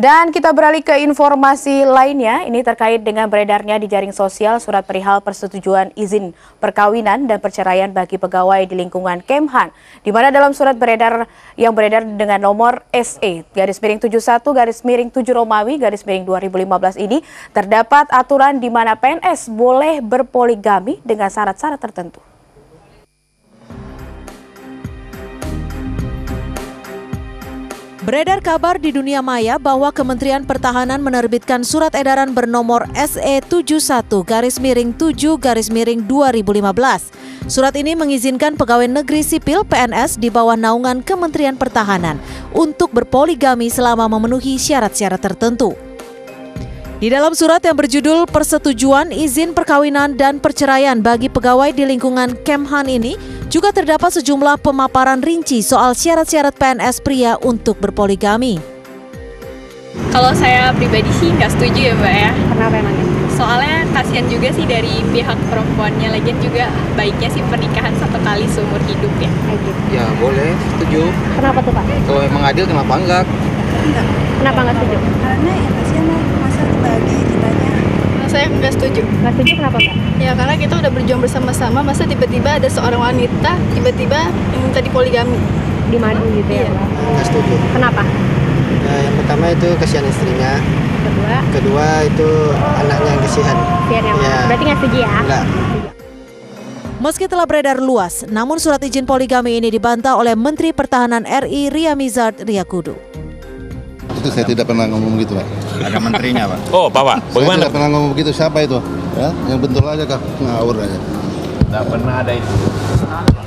Dan kita beralih ke informasi lainnya, ini terkait dengan beredarnya di jaring sosial surat perihal persetujuan izin perkawinan dan perceraian bagi pegawai di lingkungan Kemhan, di mana dalam surat beredar yang beredar dengan nomor SE garis miring 71 garis miring 7 Romawi garis miring 2015 ini terdapat aturan di mana PNS boleh berpoligami dengan syarat-syarat tertentu. Beredar kabar di dunia maya bahwa Kementerian Pertahanan menerbitkan surat edaran bernomor SE 71 garis miring 7 garis miring 2015. Surat ini mengizinkan pegawai negeri sipil PNS di bawah naungan Kementerian Pertahanan untuk berpoligami selama memenuhi syarat-syarat tertentu. Di dalam surat yang berjudul Persetujuan Izin Perkawinan dan Perceraian bagi pegawai di lingkungan Kemhan ini juga terdapat sejumlah pemaparan rinci soal syarat-syarat PNS pria untuk berpoligami. Kalau saya pribadi sih nggak setuju ya Mbak ya. Kenapa emangnya? Soalnya kasihan juga sih dari pihak perempuannya. Lagian juga baiknya sih pernikahan satu kali seumur hidup ya. Gitu. Ya boleh, setuju. Kenapa tuh Pak? Kalau emang adil kenapa enggak? Kenapa nggak setuju? karena ya kasihan Saya nggak setuju. Nggak setuju kenapa Pak? Ya karena kita udah berjuang bersama-sama, masa tiba-tiba ada seorang wanita tiba-tiba yang minta dipoligami. Dimadu gitu ya Iya. Pak? Enggak setuju. Kenapa? Ya, yang pertama itu kasihan istrinya, Kedua, kedua itu anaknya yang kasihan. biar yang Iya. Berarti nggak setuju ya? Enggak. Meski telah beredar luas, namun surat izin poligami ini dibantah oleh Menteri Pertahanan RI Ria Mizard Riyakudu. Itu saya tidak pernah ngomong gitu, Pak. ada menterinya pak Oh, Pak, Pak. Saya Bagaimana? tidak pernah ngomong begitu. Siapa itu? Ya, yang bentul aja kah? Ngawur aja. Tidak pernah ada itu.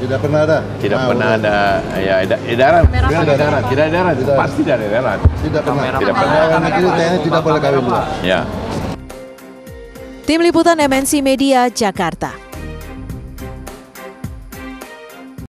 Tidak pernah ada. Tidak Ngawur pernah ada ya eda- edaran. Tidak ada edaran. Tidak ada edaran. Pasti tidak ada edaran. Tidak pernah. Tidak pernah. Negeri TNI tidak boleh kawin dua. Ya. Tim Liputan MNC Media, Jakarta.